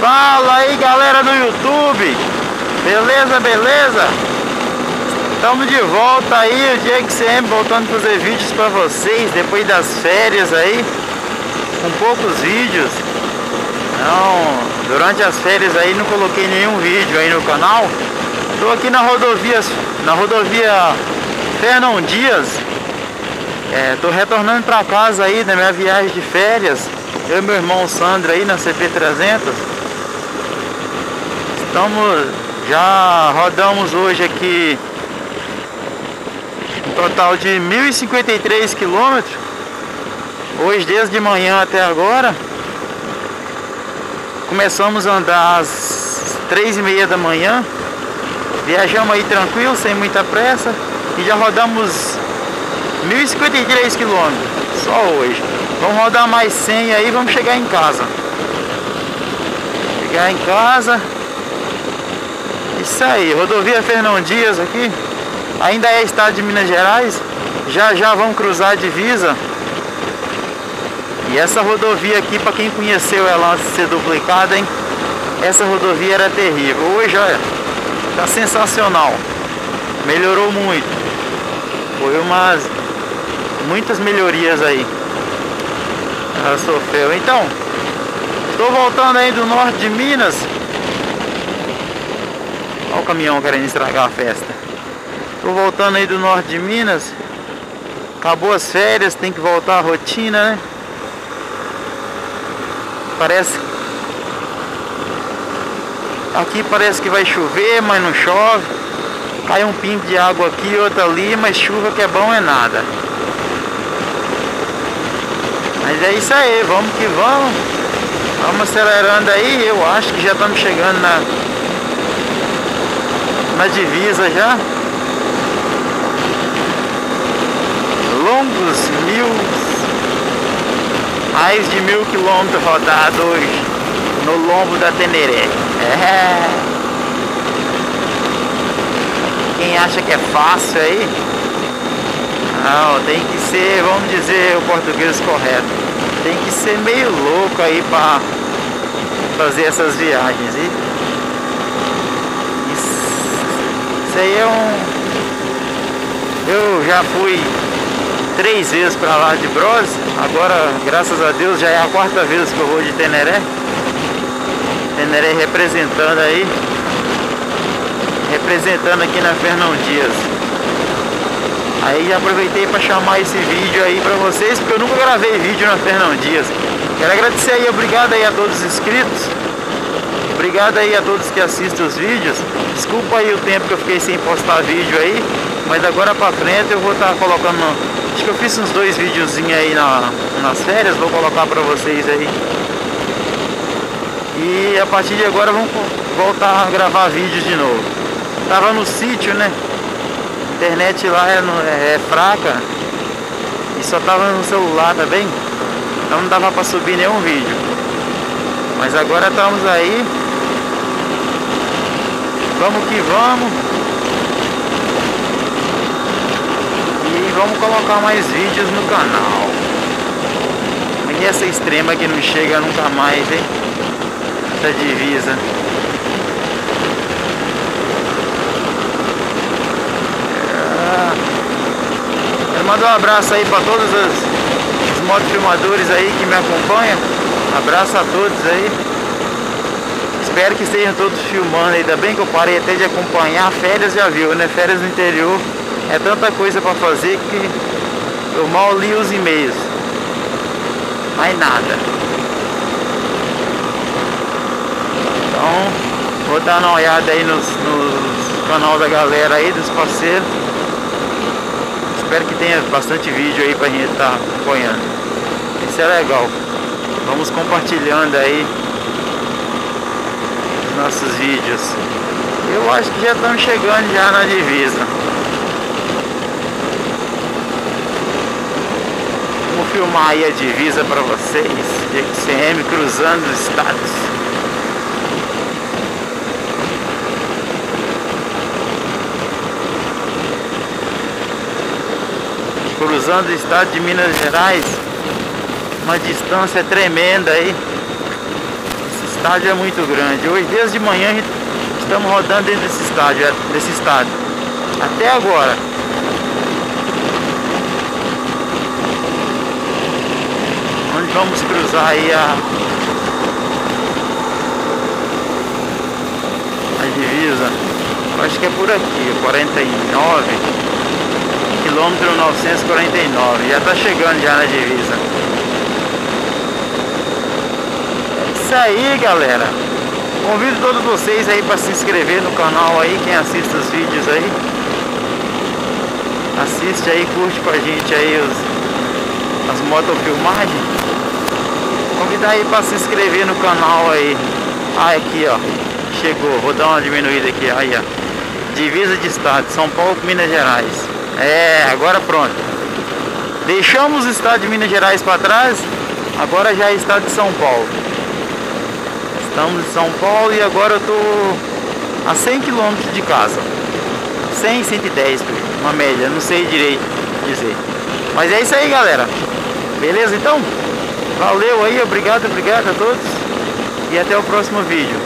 Fala aí galera do YouTube. Beleza, beleza? Estamos de volta aí, o sempre voltando a fazer vídeos para vocês Depois das férias aí. Com poucos vídeos. Não, durante as férias aí não coloquei nenhum vídeo aí no canal. Estou aqui na rodovia, na rodovia Fernão Dias. Estou é, retornando para casa aí da minha viagem de férias. Eu e meu irmão Sandro aí na CP300 Estamos, já rodamos hoje aqui um total de 1.053 quilômetros Hoje desde de manhã até agora Começamos a andar às três e meia da manhã Viajamos aí tranquilo, sem muita pressa E já rodamos 1.053 quilômetros Só hoje Vamos rodar mais 100 aí, vamos chegar em casa. Chegar em casa. Isso aí, rodovia Fernão Dias aqui. Ainda é estado de Minas Gerais. Já já vamos cruzar a divisa. E essa rodovia aqui, para quem conheceu ela antes de ser duplicada, hein? Essa rodovia era terrível. Hoje, olha, tá sensacional. Melhorou muito. Foi umas muitas melhorias aí. Ela sofreu. Então, estou voltando aí do norte de Minas. Caminhão querendo estragar a festa. Estou voltando aí do norte de Minas. Acabou as férias, tem que voltar à rotina, né? Parece. Aqui parece que vai chover, mas não chove. Cai um pingo de água aqui, outro ali, mas chuva que é bom é nada. Mas é isso aí, vamos que vamos. Vamos acelerando aí, eu acho que já estamos chegando na, na divisa já. Longos mil, mais de mil quilômetros rodados no lombo da Teneré. É. Quem acha que é fácil aí, não, tem que ser, vamos dizer o português correto, tem que ser meio louco aí para fazer essas viagens. E isso aí é um. Eu já fui três vezes para lá de Bros, agora graças a Deus já é a quarta vez que eu vou de Teneré. Teneré representando aí, representando aqui na Fernão Dias. Aí já aproveitei para chamar esse vídeo aí para vocês, porque eu nunca gravei vídeo na Fernão Dias. Quero agradecer aí, obrigado aí a todos os inscritos. Obrigado aí a todos que assistem os vídeos. Desculpa aí o tempo que eu fiquei sem postar vídeo aí, mas agora para frente eu vou estar tá colocando, acho que eu fiz uns dois videozinhos aí na, nas férias, vou colocar para vocês aí. E a partir de agora vamos voltar a gravar vídeos de novo. Tava no sítio, né? internet lá é, é, é fraca e só tava no celular também, então não dava para subir nenhum vídeo. Mas agora estamos aí. Vamos que vamos. E vamos colocar mais vídeos no canal. E essa extrema que não chega nunca mais, hein? Essa divisa. Manda um abraço aí para todos os, os motofilmadores aí que me acompanham. Abraço a todos aí. Espero que estejam todos filmando. Ainda bem que eu parei até de acompanhar. Férias já viu, né? Férias no interior. É tanta coisa para fazer que eu mal li os e-mails. Mais nada. Então, vou dar uma olhada aí nos, nos canal da galera aí, dos parceiros espero que tenha bastante vídeo aí pra gente estar tá acompanhando. Isso é legal. Vamos compartilhando aí nossos vídeos. Eu acho que já estamos chegando já na divisa. Vamos filmar aí a divisa para vocês. XCM cruzando os estados. cruzando o estado de Minas Gerais, uma distância tremenda aí. Estádio é muito grande. Hoje, desde de manhã, estamos rodando dentro desse estádio, é, desse estado. Até agora. Onde vamos cruzar aí a, a divisa. Acho que é por aqui, 49 quilômetro 949. Já tá chegando já na divisa. Isso aí, galera. Convido todos vocês aí para se inscrever no canal aí, quem assiste os vídeos aí. Assiste aí, curte com a gente aí os, as motofilmagens. Convidar aí para se inscrever no canal aí. Ah, aqui ó, chegou, vou dar uma diminuída aqui, aí ó. Divisa de estado, São Paulo com Minas Gerais. É, agora pronto. Deixamos o estado de Minas Gerais para trás, agora já é estado de São Paulo. Estamos em São Paulo e agora eu tô a 100 km de casa. 100, 110, uma média, não sei direito dizer. Mas é isso aí, galera. Beleza então? Valeu aí, obrigado, obrigado a todos. E até o próximo vídeo.